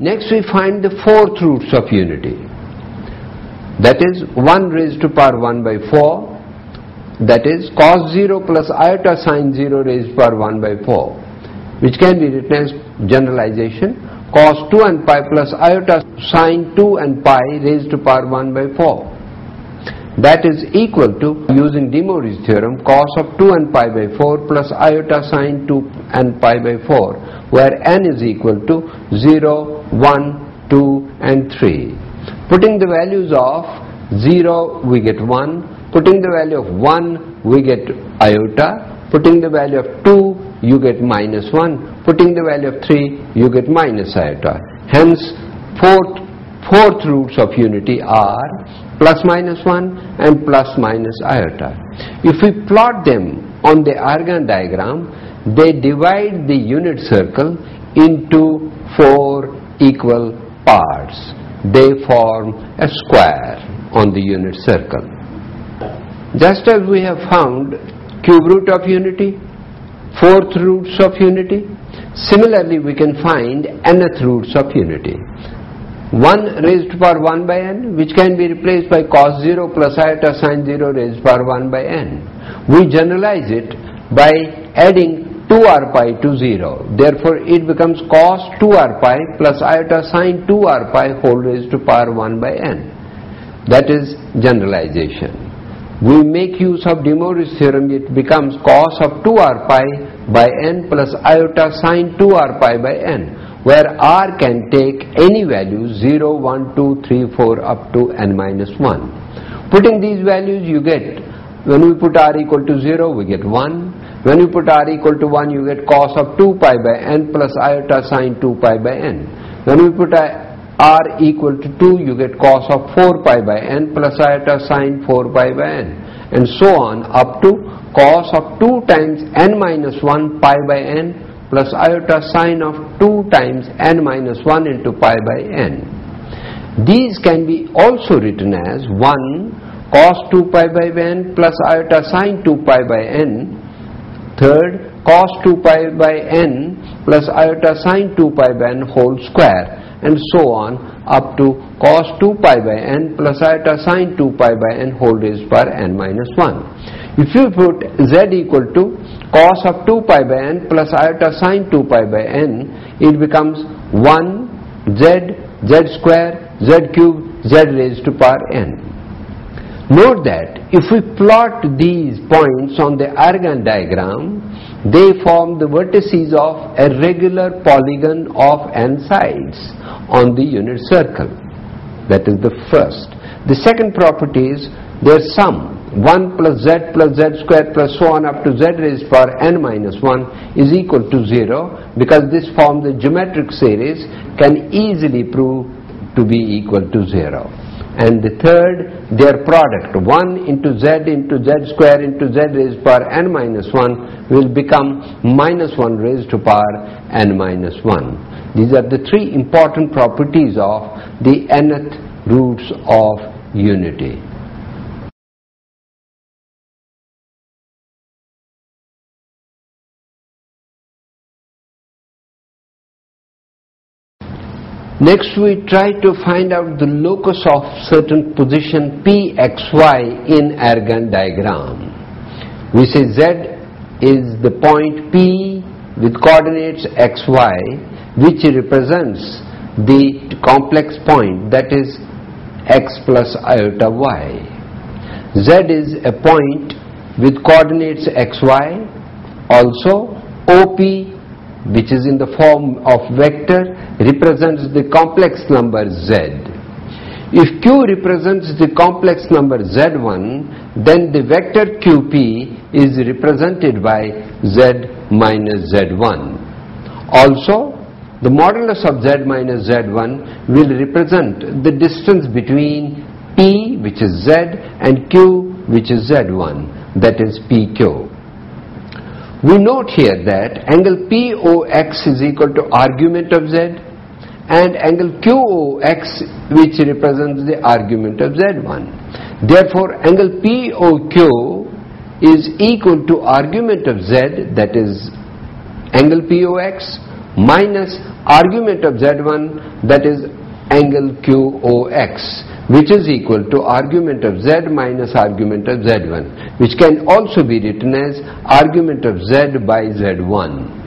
Next we find the fourth roots of unity. That is 1 raised to power 1 by 4. That is cos 0 plus iota sine 0 raised to power 1 by 4. Which can be written as generalization cos 2 and pi plus iota sine 2 and pi raised to power 1 by 4 that is equal to using De Moivre's theorem cos of 2 and pi by 4 plus iota sine 2 and pi by 4 where n is equal to 0, 1, 2 and 3. Putting the values of 0 we get 1, putting the value of 1 we get iota, putting the value of 2 you get minus 1, putting the value of 3 you get minus iota. Hence fourth, fourth roots of unity are plus minus 1 and plus minus iota. If we plot them on the Argand diagram, they divide the unit circle into four equal parts. They form a square on the unit circle. Just as we have found cube root of unity, fourth roots of unity, similarly we can find nth roots of unity. 1 raised to power 1 by n which can be replaced by cos 0 plus iota sine 0 raised to power 1 by n. We generalize it by adding 2r pi to 0. Therefore it becomes cos 2r pi plus iota sine 2r pi whole raised to power 1 by n. That is generalization. We make use of De Moivre's theorem it becomes cos of 2r pi by n plus iota sine 2r pi by n where r can take any value 0, 1, 2, 3, 4 up to n minus 1. Putting these values you get, when we put r equal to 0 we get 1, when you put r equal to 1 you get cos of 2 pi by n plus iota sine 2 pi by n. When we put r equal to 2 you get cos of 4 pi by n plus iota sine 4 pi by n and so on up to cos of 2 times n minus 1 pi by n plus iota sine of 2 times n minus 1 into pi by n. These can be also written as 1 cos 2 pi by n plus iota sine 2 pi by n. Third, cos 2 pi by n plus iota sine 2 pi by n whole square and so on up to cos 2 pi by n plus iota sine 2 pi by n whole raised power n minus 1. If you put z equal to cos of 2 pi by n plus iota sine 2 pi by n, it becomes 1 z, z square, z cube, z raised to power n. Note that if we plot these points on the Argand diagram, they form the vertices of a regular polygon of n sides on the unit circle. That is the first. The second property is their sum 1 plus z plus z square plus so on up to z raised power n minus 1 is equal to 0 because this form the geometric series can easily prove to be equal to 0 and the third their product 1 into z into z square into z raised power n minus 1 will become minus 1 raised to power n minus 1 these are the three important properties of the nth roots of unity Next we try to find out the locus of certain position pxy in Argand diagram. We say z is the point p with coordinates xy which represents the complex point that is x plus iota y. z is a point with coordinates xy also op which is in the form of vector represents the complex number z. If q represents the complex number z1 then the vector qp is represented by z minus z1. Also the modulus of z minus z1 will represent the distance between p which is z and q which is z1 that is pq. We note here that angle POX is equal to argument of Z and angle QOX which represents the argument of Z1. Therefore, angle POQ is equal to argument of Z that is angle POX minus argument of Z1 that is angle QOX which is equal to argument of Z minus argument of Z1 which can also be written as argument of Z by Z1.